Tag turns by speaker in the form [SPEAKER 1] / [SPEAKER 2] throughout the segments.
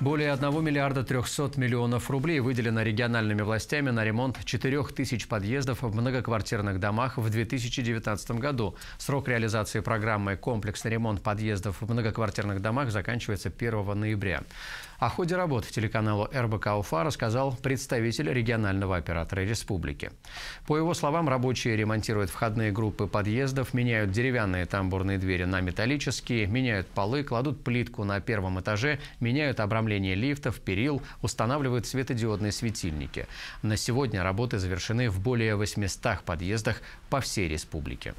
[SPEAKER 1] Более 1 миллиарда 300 миллионов рублей выделено региональными властями на ремонт 4 тысяч подъездов в многоквартирных домах в 2019 году. Срок реализации программы «Комплексный ремонт подъездов в многоквартирных домах» заканчивается 1 ноября. О ходе работы телеканалу РБК Уфа рассказал представитель регионального оператора республики. По его словам, рабочие ремонтируют входные группы подъездов, меняют деревянные тамбурные двери на металлические, меняют полы, кладут плитку на первом этаже, меняют обрамление лифтов, перил, устанавливают светодиодные светильники. На сегодня работы завершены в более 800 подъездах по всей республике.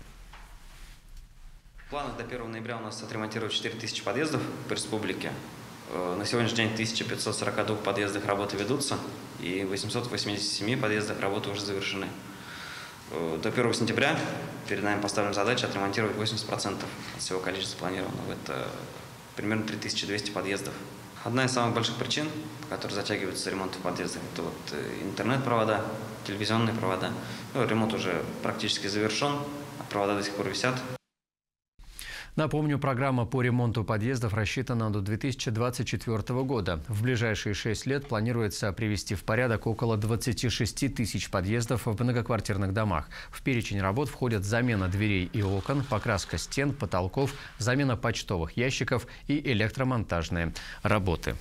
[SPEAKER 2] В планах до 1 ноября у нас отремонтировать 4000 подъездов по республике. Э, на сегодняшний день в 1542 подъездах работы ведутся, и в 887 подъездах работы уже завершены. Э, до 1 сентября перед нами поставлена задача отремонтировать 80% от всего количества планированного. Это примерно 3200 подъездов. Одна из самых больших причин, по которой затягивается ремонт в подъездах, это вот э, интернет-провода, телевизионные провода. Ну, ремонт уже практически завершен, а провода до сих пор висят.
[SPEAKER 1] Напомню, программа по ремонту подъездов рассчитана до 2024 года. В ближайшие шесть лет планируется привести в порядок около 26 тысяч подъездов в многоквартирных домах. В перечень работ входят замена дверей и окон, покраска стен, потолков, замена почтовых ящиков и электромонтажные работы.